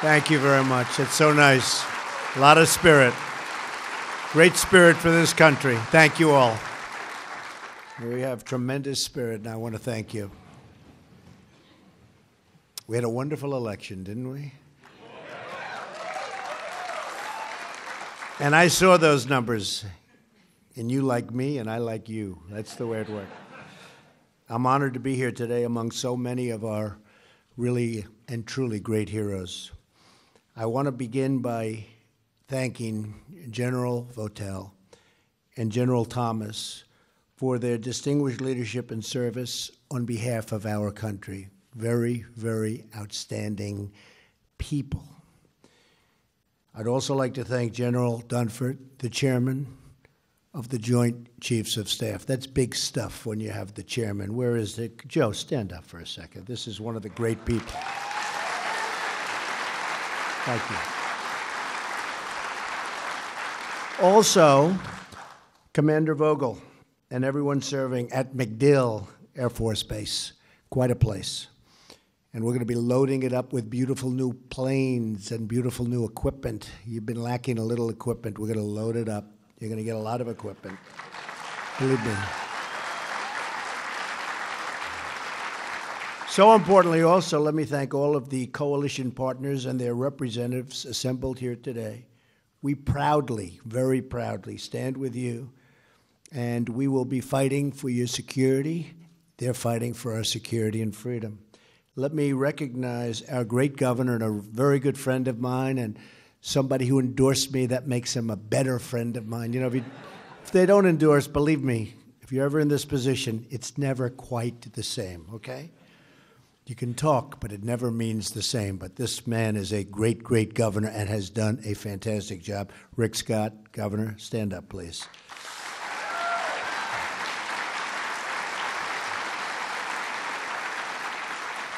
Thank you very much. It's so nice. A lot of spirit. Great spirit for this country. Thank you all. We have tremendous spirit, and I want to thank you. We had a wonderful election, didn't we? And I saw those numbers. And you like me, and I like you. That's the way it worked. I'm honored to be here today among so many of our really and truly great heroes. I want to begin by thanking General Votel and General Thomas for their distinguished leadership and service on behalf of our country. Very, very outstanding people. I'd also like to thank General Dunford, the chairman of the Joint Chiefs of Staff. That's big stuff when you have the chairman. Where is the Joe? Stand up for a second. This is one of the great people. Thank you. Also, Commander Vogel and everyone serving at MacDill Air Force Base. Quite a place. And we're going to be loading it up with beautiful new planes and beautiful new equipment. You've been lacking a little equipment. We're going to load it up. You're going to get a lot of equipment. Believe me. So importantly, also, let me thank all of the coalition partners and their representatives assembled here today. We proudly, very proudly, stand with you, and we will be fighting for your security. They're fighting for our security and freedom. Let me recognize our great governor and a very good friend of mine, and somebody who endorsed me that makes him a better friend of mine. You know, if, you, if they don't endorse, believe me, if you're ever in this position, it's never quite the same, okay? You can talk, but it never means the same. But this man is a great, great governor and has done a fantastic job. Rick Scott, governor, stand up, please.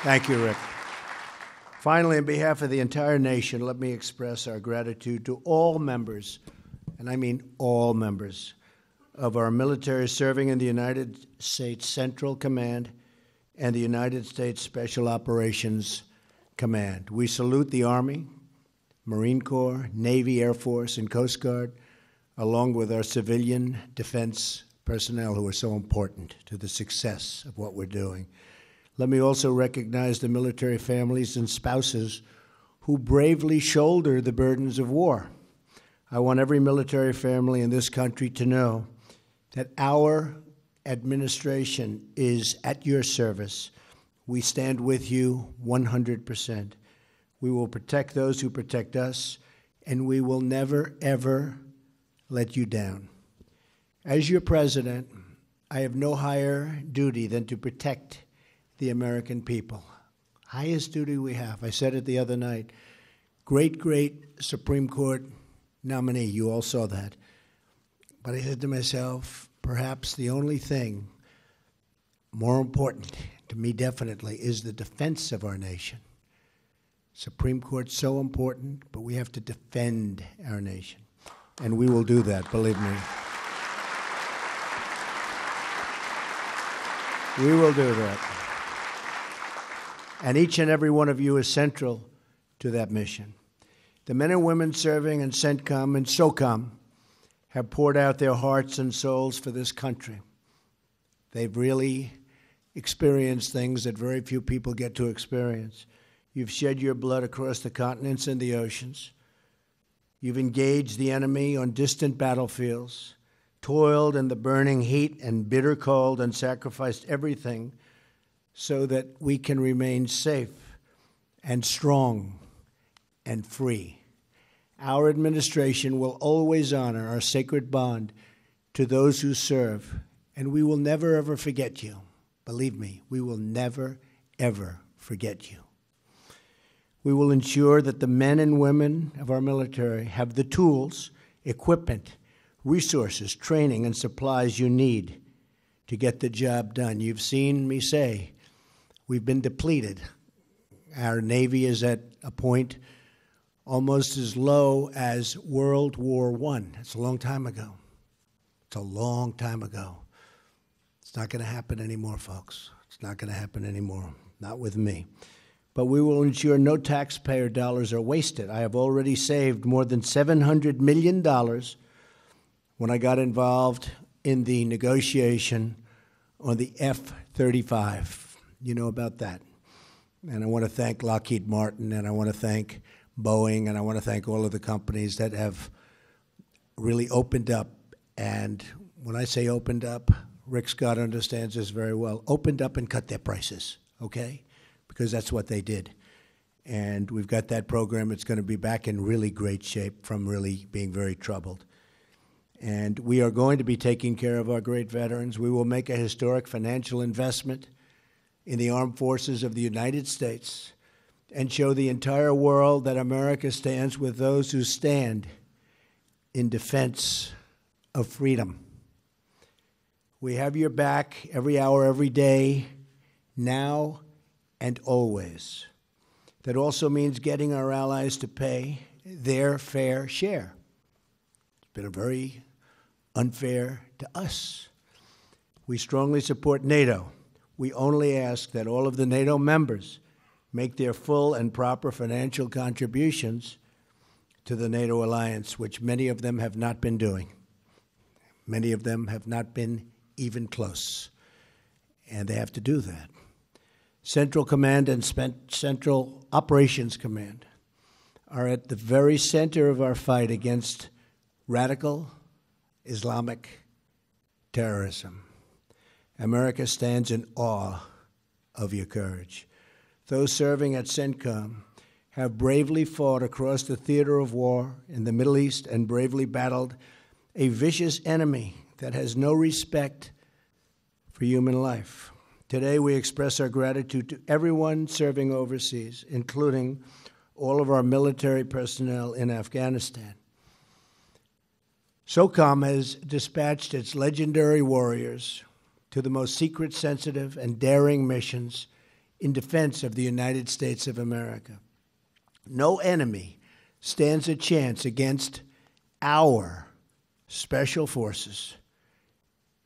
Thank you, Rick. Finally, on behalf of the entire nation, let me express our gratitude to all members, and I mean all members, of our military serving in the United States Central Command and the United States Special Operations Command. We salute the Army, Marine Corps, Navy, Air Force, and Coast Guard, along with our civilian defense personnel who are so important to the success of what we're doing. Let me also recognize the military families and spouses who bravely shoulder the burdens of war. I want every military family in this country to know that our administration is at your service. We stand with you 100%. We will protect those who protect us, and we will never, ever let you down. As your president, I have no higher duty than to protect the American people. Highest duty we have. I said it the other night. Great, great Supreme Court nominee. You all saw that. But I said to myself, perhaps the only thing more important to me, definitely, is the defense of our nation. Supreme Court's so important, but we have to defend our nation. And we will do that, believe me. We will do that. And each and every one of you is central to that mission. The men and women serving in CENTCOM and SOCOM have poured out their hearts and souls for this country. They've really experienced things that very few people get to experience. You've shed your blood across the continents and the oceans. You've engaged the enemy on distant battlefields, toiled in the burning heat and bitter cold, and sacrificed everything so that we can remain safe and strong and free. Our administration will always honor our sacred bond to those who serve, and we will never ever forget you. Believe me, we will never ever forget you. We will ensure that the men and women of our military have the tools, equipment, resources, training, and supplies you need to get the job done. You've seen me say we've been depleted. Our Navy is at a point almost as low as World War I. It's a long time ago. It's a long time ago. It's not going to happen anymore, folks. It's not going to happen anymore. Not with me. but we will ensure no taxpayer dollars are wasted. I have already saved more than $700 million when I got involved in the negotiation on the F 35. You know about that. And I want to thank Lockheed Martin and I want to thank Boeing and I want to thank all of the companies that have really opened up. And when I say opened up, Rick Scott understands this very well. Opened up and cut their prices, okay? Because that's what they did. And we've got that program. It's going to be back in really great shape from really being very troubled. And we are going to be taking care of our great veterans. We will make a historic financial investment in the armed forces of the United States and show the entire world that America stands with those who stand in defense of freedom. We have your back every hour, every day, now and always. That also means getting our allies to pay their fair share. It's been a very unfair to us. We strongly support NATO. We only ask that all of the NATO members make their full and proper financial contributions to the NATO alliance, which many of them have not been doing. Many of them have not been even close, and they have to do that. Central Command and Central Operations Command are at the very center of our fight against radical Islamic terrorism. America stands in awe of your courage. Those serving at CENTCOM have bravely fought across the theater of war in the Middle East and bravely battled a vicious enemy that has no respect for human life. Today, we express our gratitude to everyone serving overseas, including all of our military personnel in Afghanistan. SOCOM has dispatched its legendary warriors to the most secret, sensitive, and daring missions in defense of the United States of America. No enemy stands a chance against our special forces.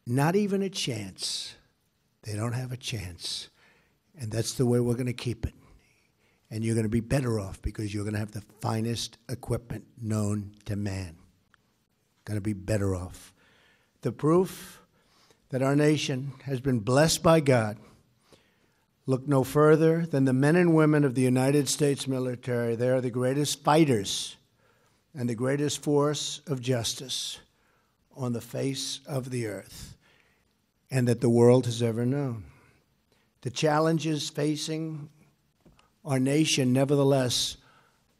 Not even a chance. They don't have a chance. And that's the way we're going to keep it. And you're going to be better off because you're going to have the finest equipment known to man. Going to be better off. The proof that our nation has been blessed by God Look no further than the men and women of the United States military. They are the greatest fighters and the greatest force of justice on the face of the earth and that the world has ever known. The challenges facing our nation, nevertheless,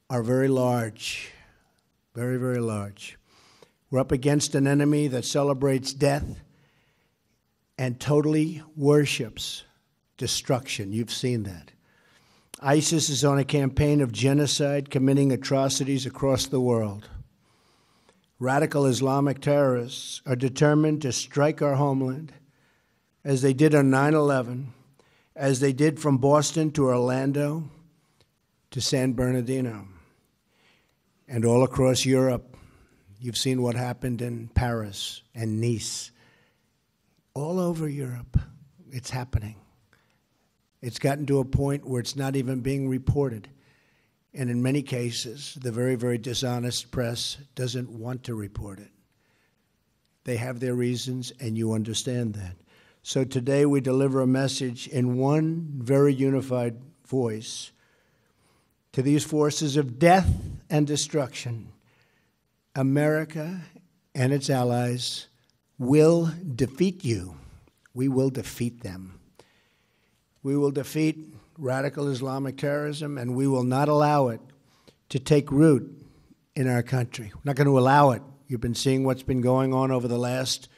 are very large, very, very large. We're up against an enemy that celebrates death and totally worships destruction. You've seen that. ISIS is on a campaign of genocide, committing atrocities across the world. Radical Islamic terrorists are determined to strike our homeland as they did on 9 11, as they did from Boston to Orlando to San Bernardino. And all across Europe, you've seen what happened in Paris and Nice. All over Europe, it's happening. It's gotten to a point where it's not even being reported. And in many cases, the very, very dishonest press doesn't want to report it. They have their reasons, and you understand that. So today we deliver a message in one very unified voice to these forces of death and destruction. America and its allies will defeat you. We will defeat them. We will defeat radical Islamic terrorism and we will not allow it to take root in our country. We're not going to allow it. You've been seeing what's been going on over the last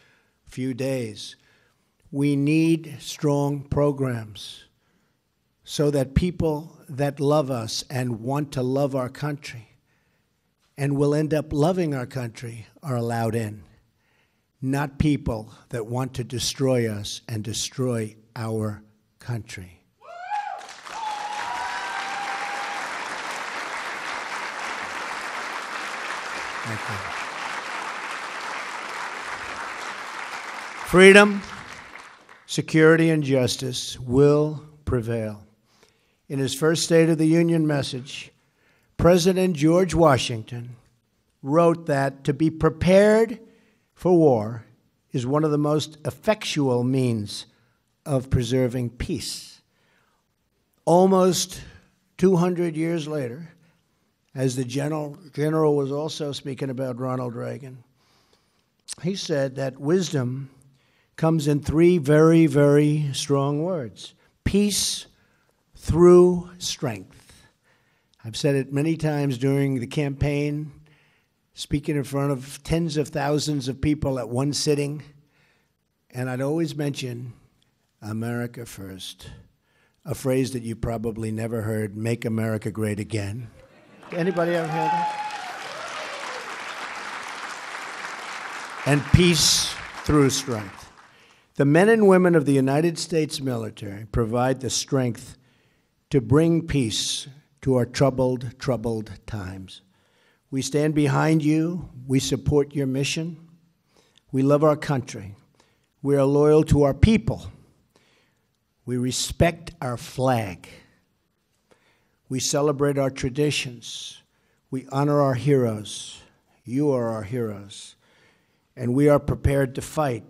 few days. We need strong programs so that people that love us and want to love our country and will end up loving our country are allowed in, not people that want to destroy us and destroy our country. Freedom, security, and justice will prevail. in his first State of the Union message, President George Washington wrote that to be prepared for war is one of the most effectual means of preserving peace. Almost 200 years later, as the general, general was also speaking about Ronald Reagan, he said that wisdom comes in three very, very strong words peace through strength. I've said it many times during the campaign, speaking in front of tens of thousands of people at one sitting, and I'd always mention America first, a phrase that you probably never heard make America great again. Anybody ever heard that? And peace through strength. The men and women of the United States military provide the strength to bring peace to our troubled, troubled times. We stand behind you. We support your mission. We love our country. We are loyal to our people. We respect our flag. We celebrate our traditions. We honor our heroes. You are our heroes. And we are prepared to fight.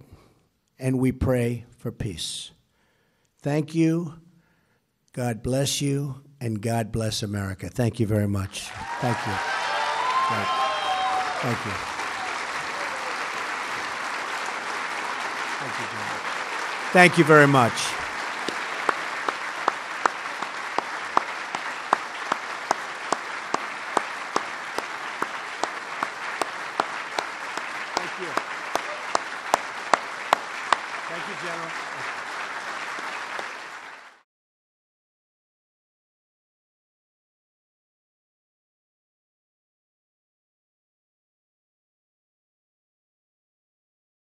And we pray for peace. Thank you. God bless you. And God bless America. Thank you very much. Thank you. Thank you. Thank you, Thank you very much.